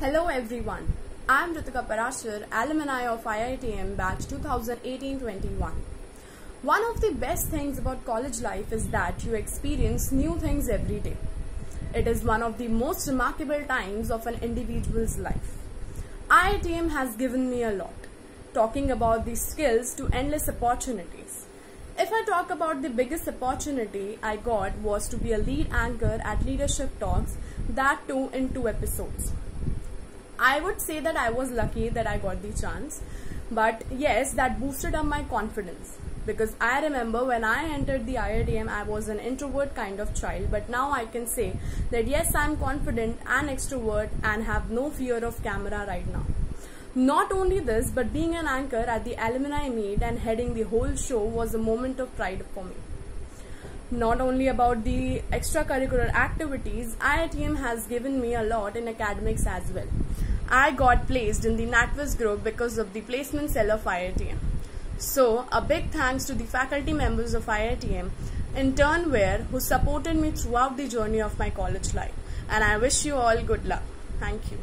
Hello everyone. I'm Ritika Parashar, alumni of IITM batch 2018-21. One of the best things about college life is that you experience new things every day. It is one of the most remarkable times of an individual's life. IITM has given me a lot, talking about the skills to endless opportunities. If I talk about the biggest opportunity I got was to be a lead anchor at Leadership Talks, that too in two episodes. I would say that I was lucky that I got the chance, but yes, that boosted up my confidence because I remember when I entered the IITM, I was an introvert kind of child, but now I can say that yes, I'm confident and extrovert and have no fear of camera right now. Not only this, but being an anchor at the alumni meet and heading the whole show was a moment of pride for me. Not only about the extracurricular activities, IITM has given me a lot in academics as well. I got placed in the NatWest group because of the placement cell of IITM. So, a big thanks to the faculty members of IITM, in turn where who supported me throughout the journey of my college life. And I wish you all good luck. Thank you.